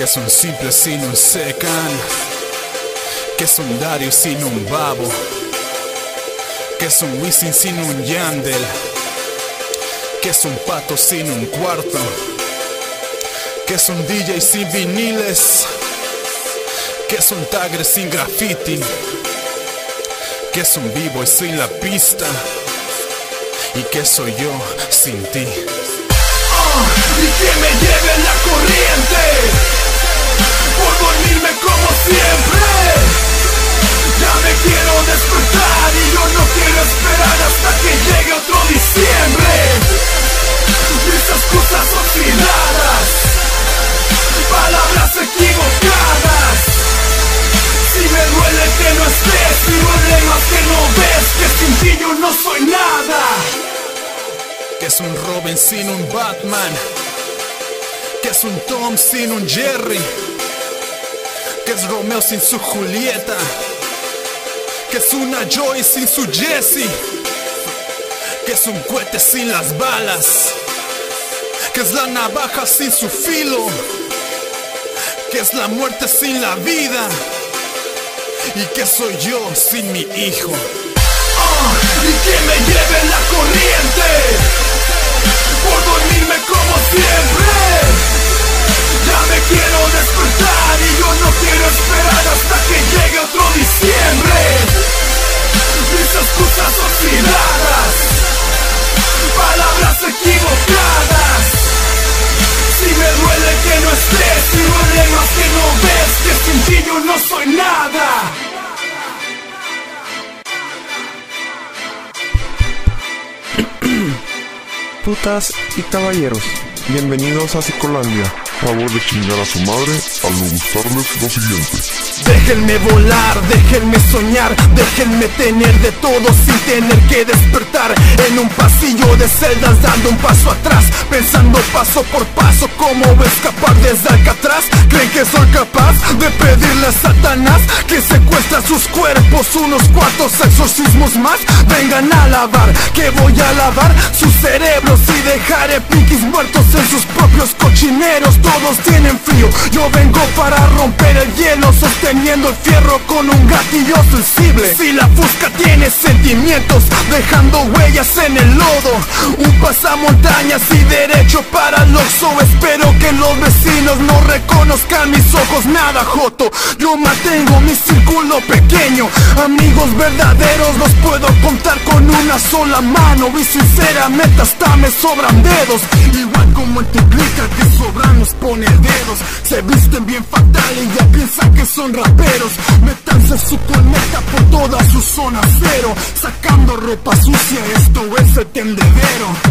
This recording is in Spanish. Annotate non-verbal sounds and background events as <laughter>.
Que es un simple sin un secan. Que es un Dario sin un babo. Que es un Wisin sin un Yandel. Que es un pato sin un cuarto. Que es un DJ sin viniles. Que es un tagre sin graffiti. Que es un vivo y sin la pista. ¿Y que soy yo sin ti? y que me la corriente despertar y yo no quiero esperar hasta que llegue otro diciembre. Esas cosas osciladas, palabras equivocadas. Si me duele que no estés, si duele más que no ves que sin ti yo no soy nada. Que es un Robin sin un Batman que es un Tom sin un Jerry, que es Romeo sin su Julieta, que es una Joy sin su Jessie, que es un cohete sin las balas, que es la navaja sin su filo, que es la muerte sin la vida, y que soy yo sin mi hijo. Oh, y que me lleve la corriente por dormirme como siempre. Ya me quiero despertar y yo no quiero esperar duele más que no ves que no soy nada. <clears throat> Putas y caballeros, bienvenidos a Psicolandia favor de chingar a su madre al no gustarles lo siguiente. Déjenme volar, déjenme soñar, déjenme tener de todo sin tener que despertar en un pasillo de celdas dando un paso atrás, pensando paso por paso cómo escapar desde Alcatraz. ¿Creen que soy capaz de pedirle a Satanás que secuestra sus cuerpos unos cuantos exorcismos más? Vengan a lavar, que voy a lavar sus cerebros y dejaré pinkies muertos en sus propios cochineros todos tienen frío Yo vengo para romper el hielo Sosteniendo el fierro con un gatillo sensible. Si la fusca tiene sentimientos Dejando huellas en el lodo. Un pasamontañas y derecho para el yo mantengo mi círculo pequeño. Amigos verdaderos los puedo contar con una sola mano. Y sinceramente hasta me sobran dedos. Igual como en tu que sobran los pone dedos. Se visten bien fatal y ya piensan que son raperos. Métanse su colmeta por toda su zona cero. Sacando ropa sucia, esto es el tendedero